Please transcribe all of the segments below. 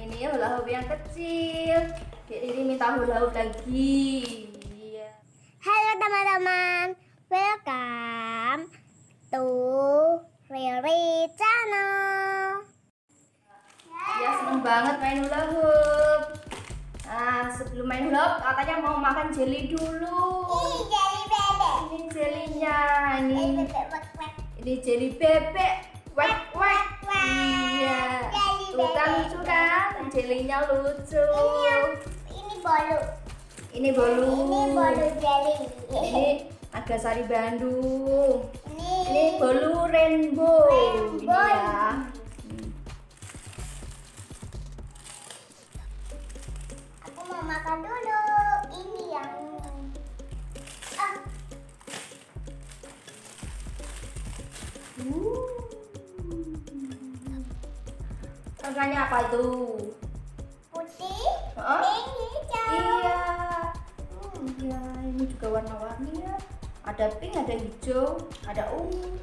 ini hula hoop yang kecil. Ini minta hula hoop lagi. Iya. Halo teman-teman, welcome to Riri Channel. Dia seneng banget main hula hoop. Nah, sebelum main hula hoop katanya mau makan jelly dulu. Ini jadi bebek. Ini jelinya, ini ini jelly bebek. Jelinya lucu. Ini yang ini bolu. Ini bolu. Ini bolu jelly. Ini agak sari Bandung. Ini, Ini bolu rainbow. Ini Rainbow. ya. Aku mau makan dulu. Ini yang ah, Rasanya apa itu? Warna-warni ya. Ada pink, ada hijau, ada ungu,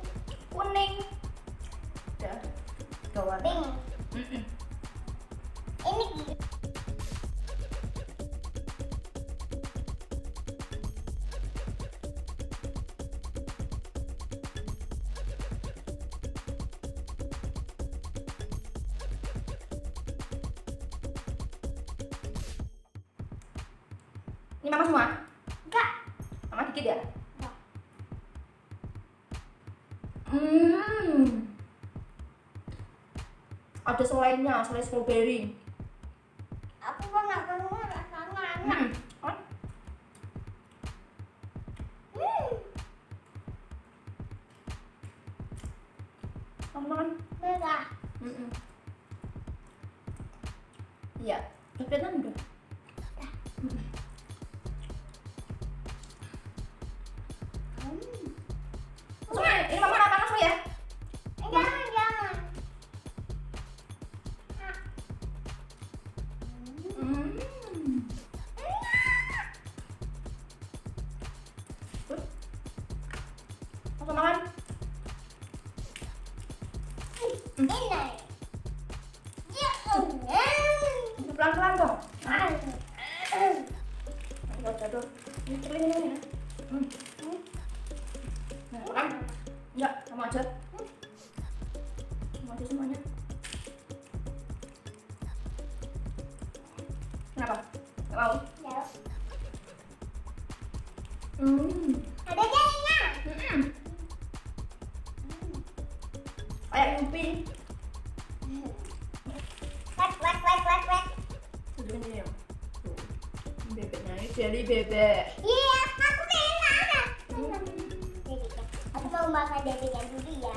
kuning. Ada tiga warna. Pink. Ini Ini mama semua? Mama dikit ya? Hmm. Ada selainya, selai strawberry. Aku nggak tahu rasanya enak. Hmm. Oh, Hmm. kamu makan? Merah. Mm-mm. Iya, udah kelihatan udah. Makan. Enak. Ya. Pelan-pelan dong. Jatuh, jatuh. Ini celing ini. ya. Hmm. Nah, makan. Enggak, sama aja. Sama aja semuanya. Kenapa? Nggak mau? Ya. Hmm. Ada jadinya. Kayak Yupi. Wek, wek, wek, wek, wek. Udah ini ya. Bebeknya ini jelly bebek. Iya, aku enak. Aku mau makan dagingnya dulu ya.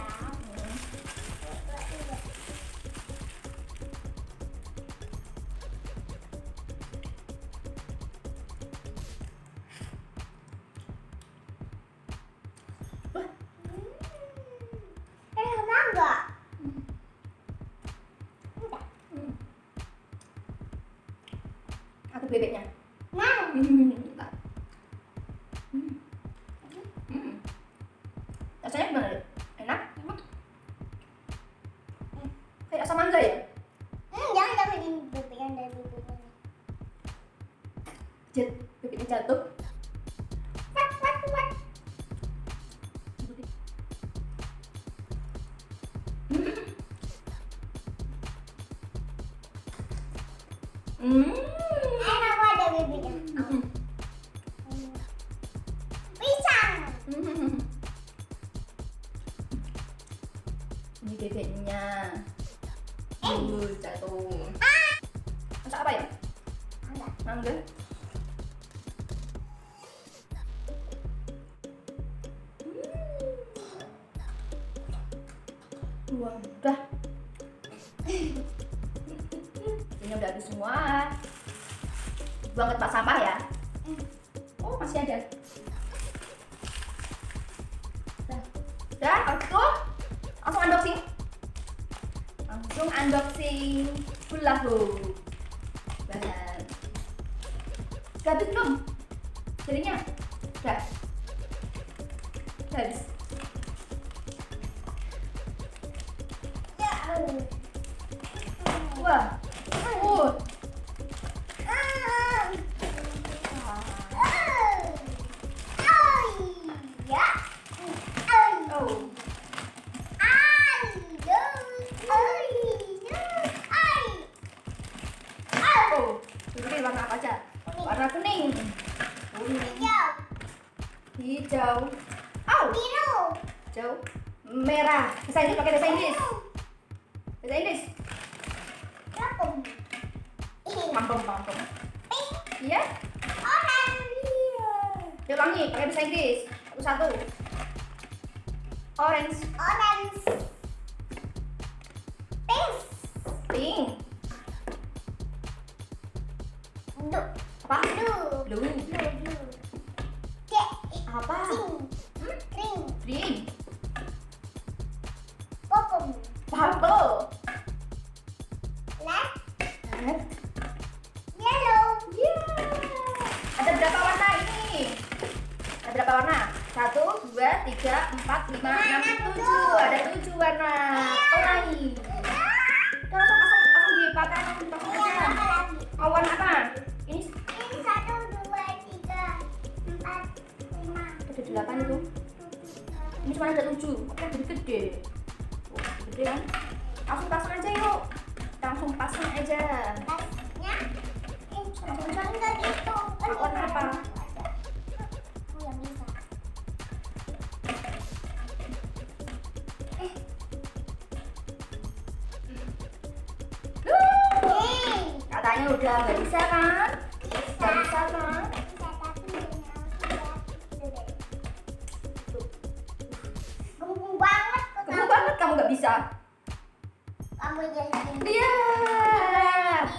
Hmm. Hmm. Rasanya gimana? Dek? Enak? Kayak asam mangga ya? hmm, jangan jangan ini bebeknya dari bebeknya. Jat, bebeknya jatuh. Hmm. Wah, udah. Ini udah habis semua. Buang ke tempat sampah ya. Oh, masih ada. Udah, kalau gitu langsung unboxing. Langsung unboxing hula hoop. Habis belum? Jadinya? Udah. Udah. Ya. Wah. Bahasa Inggris pakai bahasa Inggris. Bahasa Inggris. Pampem. Pink. Iya. Orange. Yuk ulangi pakai bahasa Inggris. Satu satu. Orange. Orange. Pink. Pink. Blue. Apa? Blue. Blue. Blue. Blue. Apa? Pink. Hmm? Green. Green. Purple. Black. Red. Yellow. Yeah. Ada berapa warna ini? Ada berapa warna? Satu, dua, tiga, empat, lima, enam, tujuh. Ada tujuh warna. Udah langsung langsung langsung dipakai langsung aja. apa? Mau warna apa? Ini Ini satu, dua, tiga, empat, lima. ada delapan itu. Ini cuma ada tujuh. Oke, gede-gede. Oh, gede kan? Langsung pasang aja yuk. Langsung pasang aja. Tasnya. Eh, enggak, enggak gitu. Mau warna apa? Yang bisa. Duh, Nih, Katanya udah nggak bisa kan? Bisa kan? bisa Kamu banget kamu nggak bisa. Kamu jadi Iya.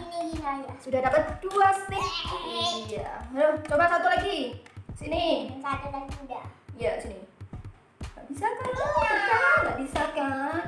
ini gini ya. Sudah dapat dua stick. Iya. Coba satu lagi. Sini. Satu lagi udah. Iya, sini. Nggak bisa kan? Kan? Nggak bisa kan?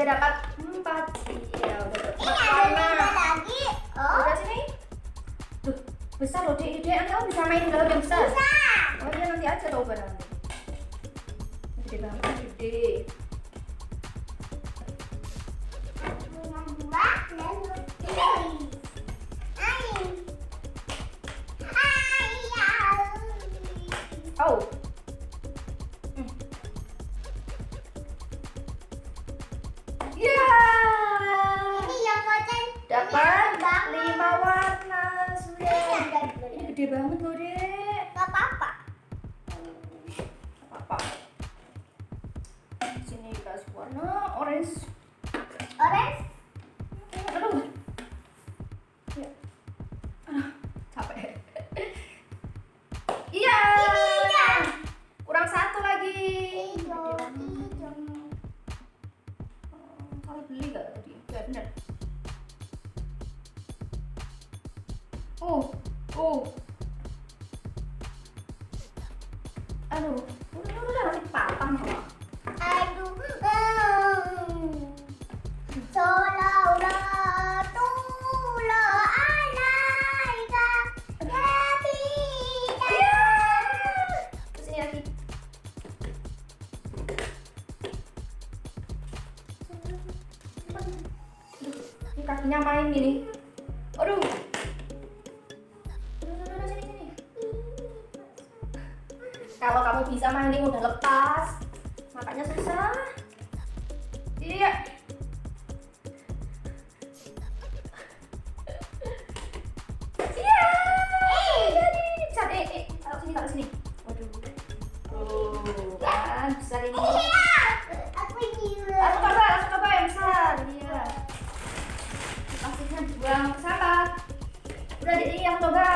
Sudah dapat empat. Iya udah dapat Ini empat ada lima warna lagi. Oh, udah sini? Tuh besar loh dek dek kamu bisa main di laut yang besar? Bisa. oh iya nanti aja coba nanti. Gede banget gede orange. Orange. Aduh. Ya. Aduh, capek. Iya. Ini ya. Kurang satu lagi. Hijau. Gede banget. Hijau. Hmm, Salah beli gak tadi? Ya bener. Oh, oh. Aduh, udah udah udah nanti patah malah. Kakinya main ini. Aduh. Kalau kamu bisa main ini udah lepas, makanya susah. Iya. Iya. Bisa eh, eh. Waduh. Tuh, kan ini. Plastiknya buang ke sampah.